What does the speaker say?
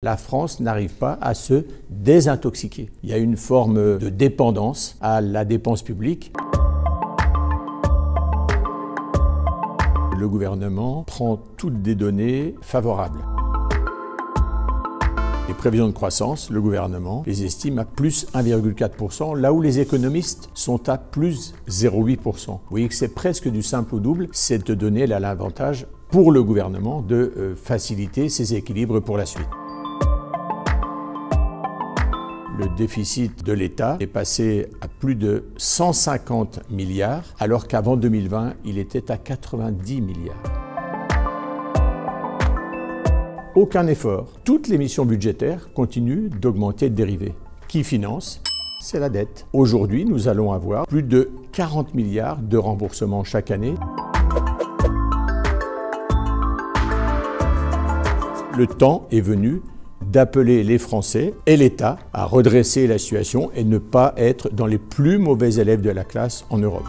la France n'arrive pas à se désintoxiquer. Il y a une forme de dépendance à la dépense publique. Le gouvernement prend toutes des données favorables. Les prévisions de croissance, le gouvernement les estime à plus 1,4%, là où les économistes sont à plus 0,8%. Vous voyez que c'est presque du simple au double. Cette donnée a l'avantage pour le gouvernement de euh, faciliter ses équilibres pour la suite le déficit de l'État est passé à plus de 150 milliards, alors qu'avant 2020, il était à 90 milliards. Aucun effort. Toutes les missions budgétaires continuent d'augmenter de dériver. Qui finance? C'est la dette. Aujourd'hui, nous allons avoir plus de 40 milliards de remboursements chaque année. Le temps est venu d'appeler les Français et l'État à redresser la situation et ne pas être dans les plus mauvais élèves de la classe en Europe.